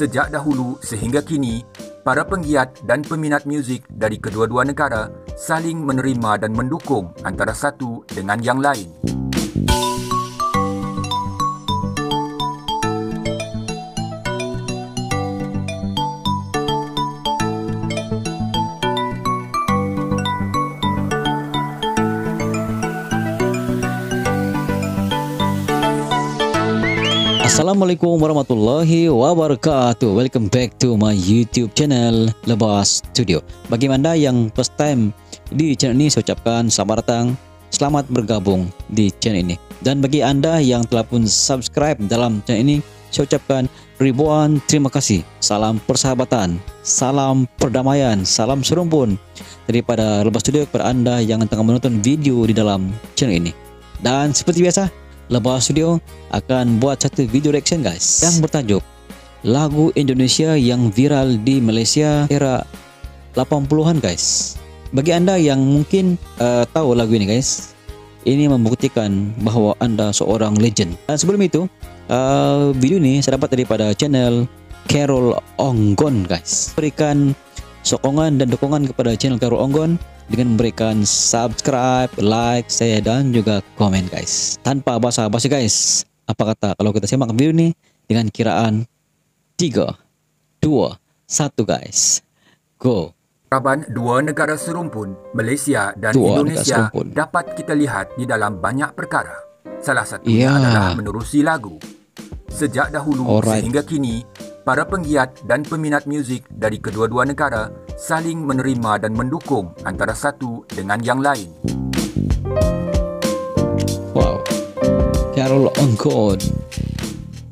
Sejak dahulu sehingga kini, para penggiat dan peminat muzik dari kedua-dua negara saling menerima dan mendukung antara satu dengan yang lain. Assalamualaikum warahmatullahi wabarakatuh. Welcome back to my YouTube channel Lebas Studio. Bagi anda yang first time di channel ini Saya ucapkan selamat datang Selamat bergabung di channel ini. Dan bagi anda yang telah pun subscribe dalam channel ini Saya ucapkan ribuan terima kasih. Salam persahabatan Salam perdamaian Salam serumpun Daripada Lebas Studio kepada anda yang tengah menonton video di dalam channel ini. Dan seperti biasa Lebah Studio akan buat satu video reaction guys yang bertajuk lagu Indonesia yang viral di Malaysia era 80-an guys. Bagi anda yang mungkin uh, tahu lagu ini guys, ini membuktikan bahawa anda seorang legend. Dan sebelum itu, uh, video ini saya dapat daripada channel Carol Onggon guys. Berikan sokongan dan dukungan kepada channel Carol Onggon dengan memberikan subscribe, like, share dan juga komen guys. Tanpa basa-basi guys, apa kata kalau kita simak video ini dengan kiraan 3 2 1 guys. Go. Raban dua negara serumpun, Malaysia dan dua Indonesia dapat kita lihat di dalam banyak perkara. Salah satunya yeah. adalah menerusi lagu. Sejak dahulu Alright. sehingga kini, para penggiat dan peminat muzik dari kedua-dua negara saling menerima dan mendukung antara satu dengan yang lain. Wow. Carol on God.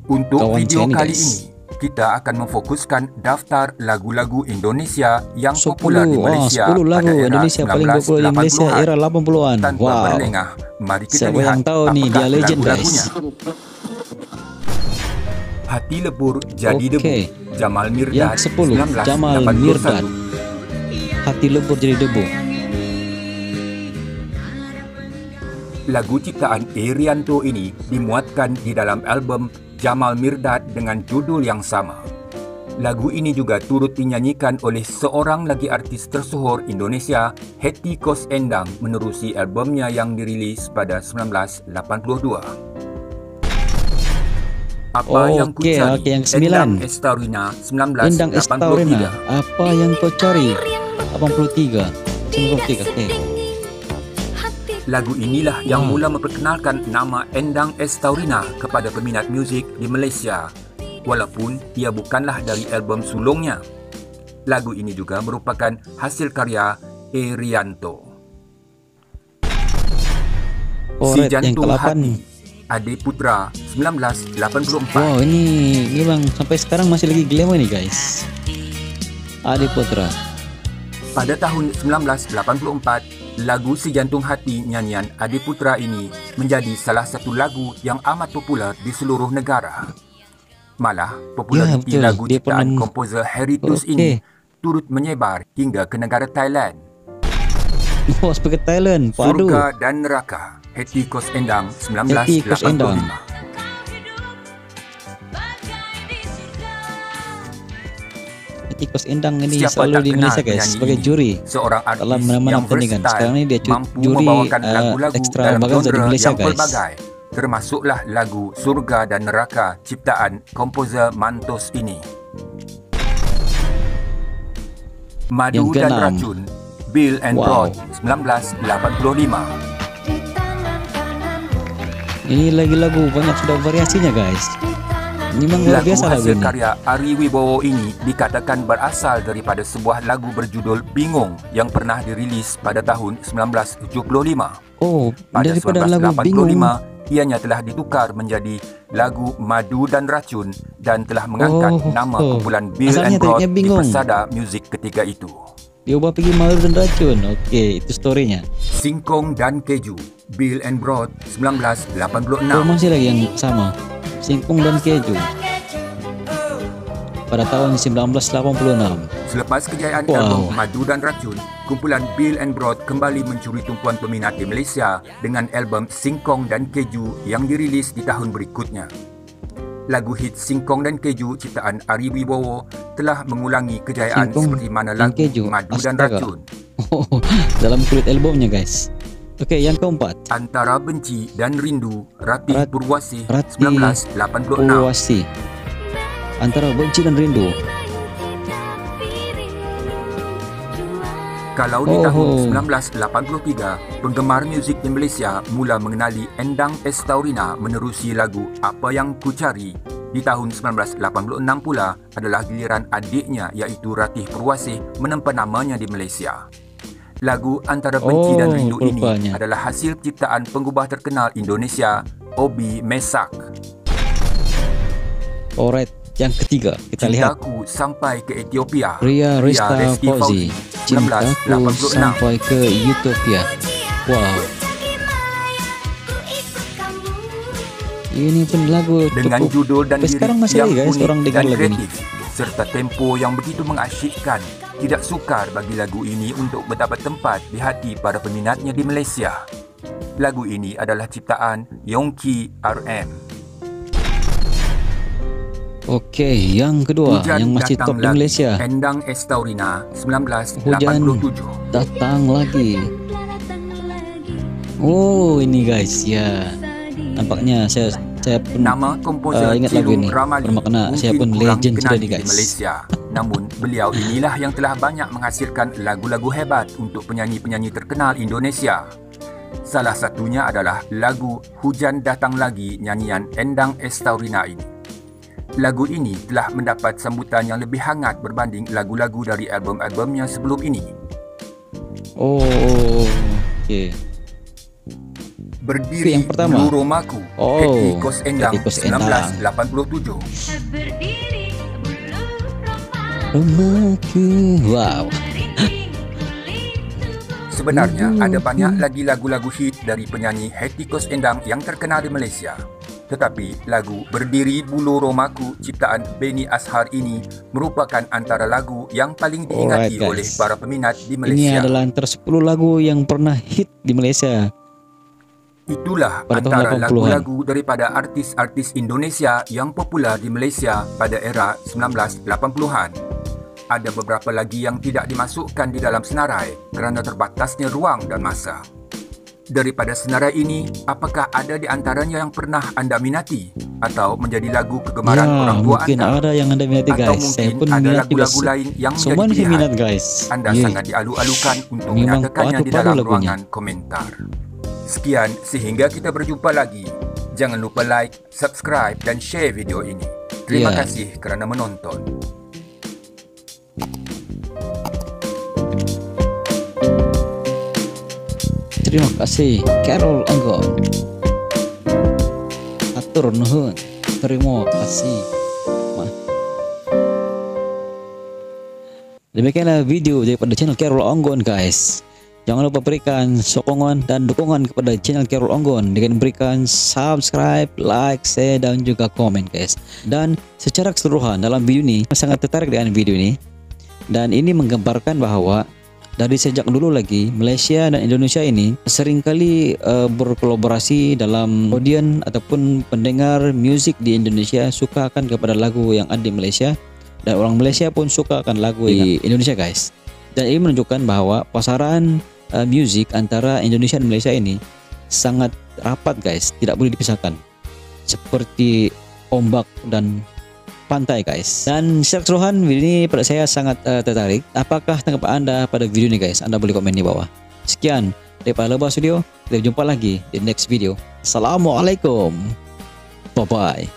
Untuk Kawan video kali ini, kita akan memfokuskan daftar lagu-lagu Indonesia yang 10. popular di Malaysia oh, 10 lagu pada era Indonesia paling popular di Malaysia era 80-an. Tanpa wow. berlengah, mari kita Siapa lihat yang tahu ni dia legend guys. Hati Lebur Jadi okay. Debu Jamal Mirdad Yang 10 Jamal Mirdad Hati Lebur Jadi Debu Lagu ciptaan Erianto ini dimuatkan di dalam album Jamal Mirdad dengan judul yang sama. Lagu ini juga turut dinyanyikan oleh seorang lagi artis tersohor Indonesia, Hetty Kos Endang menerusi albumnya yang dirilis pada 1982. Apa oh, yang ku okay, cari? Okay, yang. Endang Estarina 1983. Endang Estarina. Apa yang kau cari? 83. 93. Okay. Lagu inilah yang hmm. mula memperkenalkan nama Endang Estaurina kepada peminat muzik di Malaysia. Walaupun ia bukanlah dari album sulungnya. Lagu ini juga merupakan hasil karya Erianto. Oh, si jantung hati Adi Putra 1984. Wow, ini memang sampai sekarang masih lagi glamour nih guys. Adi Putra. Pada tahun 1984, lagu Si Jantung Hati nyanyian Adi Putra ini menjadi salah satu lagu yang amat popular di seluruh negara. Malah, populariti ya, lagu ciptaan komposer Heritus okay. ini turut menyebar hingga ke negara Thailand. Oh, Thailand. Padu. Surga dan Neraka. Heti Kos Endang 1985. Kos Endang. Heti Kos Endang ini Siapa selalu di Malaysia guys sebagai juri seorang artis dalam mana-mana pertandingan. Sekarang ini dia juri uh, extravaganza di Malaysia guys. Berbagai, termasuklah lagu Surga dan Neraka ciptaan komposer Mantos ini. Madu dan Racun Bill and wow. Rod 1985 ini lagi lagu banyak sudah variasinya guys. Ini memang luar biasa lagu hasil karya Ari Wibowo ini dikatakan berasal daripada sebuah lagu berjudul Bingung yang pernah dirilis pada tahun 1975. Oh, pada daripada 1985, lagu Bingung. ianya telah ditukar menjadi lagu Madu dan Racun dan telah mengangkat oh, nama oh. kumpulan Bill Asalnya and Rod di persada muzik ketiga itu. Dia ubah pergi Madu dan Racun. Okey, itu storynya. Singkong dan Keju Bill and Broad 1986. Oh, masih lagi yang sama. Singkong dan keju. Pada tahun 1986. Selepas kejayaan wow. album Madu dan Racun, kumpulan Bill and Broad kembali mencuri tumpuan peminat di Malaysia dengan album Singkong dan Keju yang dirilis di tahun berikutnya. Lagu hit Singkong dan Keju ciptaan Ari Wibowo telah mengulangi kejayaan Singkong seperti mana dan lagu Keju. Madu dan Astaga. Racun. Oh, dalam kulit albumnya guys. Oke, yang keempat. Antara Benci dan Rindu, Ratih Rat- Purwasih, Ratih 1986. Puasi. Antara benci dan rindu. Kalau di Oh. tahun 1983, penggemar muzik di Malaysia mula mengenali Endang Estaurina menerusi lagu Apa Yang Ku Cari. Di tahun 1986 pula adalah giliran adiknya iaitu Ratih Purwasih menempa namanya di Malaysia. Lagu Antara Benci dan Oh, Rindu ini adalah hasil ciptaan pengubah terkenal Indonesia, Obi Mesak. Alright, yang ketiga kita lihat Cintaku Sampai ke Ethiopia. Ria Rista Fauzi. Cintaku 1986. sampai ke Utopia. Wow, ini pun lagu dengan cukup judul dan lirik sekarang masih yang guys, unik orang dengar dan ini. serta tempo yang begitu mengasyikkan tidak sukar bagi lagu ini untuk mendapat tempat di hati para peminatnya di Malaysia. Lagu ini adalah ciptaan Yongki RM. Oke, yang kedua yang masih top di. Malaysia. Endang Estaurina Hujan 1987. datang lagi. Oh, ini guys, ya. Nampaknya saya saya pun Nama komposer Ah, ingat lagu ini. Ramali Bermakna saya mungkin pun legend sudah di guys. Malaysia. Namun beliau inilah yang telah banyak menghasilkan lagu-lagu hebat untuk penyanyi-penyanyi terkenal Indonesia. Salah satunya adalah lagu Hujan Datang Lagi nyanyian Endang Estaurina ini. Lagu ini telah mendapat sambutan yang lebih hangat berbanding lagu-lagu dari album-albumnya sebelum ini. Oh, oke. Berdiri yang pertama. Bulu Romaku, Oh, Hetty Kos Endang, Hetty Koes Endang. 1987. Rumahku. Wow. Sebenarnya ada banyak lagi lagu-lagu hit dari penyanyi Hetty Koes Endang yang terkenal di Malaysia. Tetapi lagu Berdiri Bulu Romaku ciptaan Beni Ashar ini merupakan antara lagu yang paling diingati Alright, guys. oleh para peminat di Ini Malaysia. adalah antara 10 lagu yang pernah hit di Malaysia. Itulah pada antara 80-an. lagu-lagu daripada artis-artis Indonesia yang popular di Malaysia pada era 1980-an. Ada beberapa lagi yang tidak dimasukkan di dalam senarai kerana terbatasnya ruang dan masa. Daripada senarai ini, apakah ada di antaranya yang pernah anda minati atau menjadi lagu kegemaran ya, orang tua mungkin anda? ada yang anda minati Atau guys. Saya mungkin pun ada lagu-lagu lain yang Semua menjadi pilihan. minat guys. Anda Ye. sangat dialu-alukan untuk Memang menyatakannya di dalam lagunya. ruangan komentar. Sekian sehingga kita berjumpa lagi. Jangan lupa like, subscribe dan share video ini. Terima Ya. kasih kerana menonton. Terima kasih Carol Anggon. Atur nuhun. Terima kasih. Demikianlah video daripada channel Carol Anggon guys. Jangan lupa berikan sokongan dan dukungan kepada channel Carol Anggon dengan berikan subscribe, like, share dan juga komen guys. Dan secara keseluruhan dalam video ini sangat tertarik dengan video ini dan ini menggambarkan bahawa dari sejak dulu lagi Malaysia dan Indonesia ini sering kali uh, berkolaborasi dalam audience ataupun pendengar musik di Indonesia suka akan kepada lagu yang ada di Malaysia dan orang Malaysia pun suka akan lagu di Indonesia guys. Dan ini menunjukkan bahawa pasaran uh, musik antara Indonesia dan Malaysia ini sangat rapat guys, tidak boleh dipisahkan. Seperti ombak dan pantai guys. Dan secara keseluruhan video ini pada saya sangat uh, tertarik. Apakah tanggapan anda pada video ini guys? Anda boleh komen di bawah. Sekian daripada Lebah Studio. Kita jumpa lagi di next video. Assalamualaikum. Bye bye.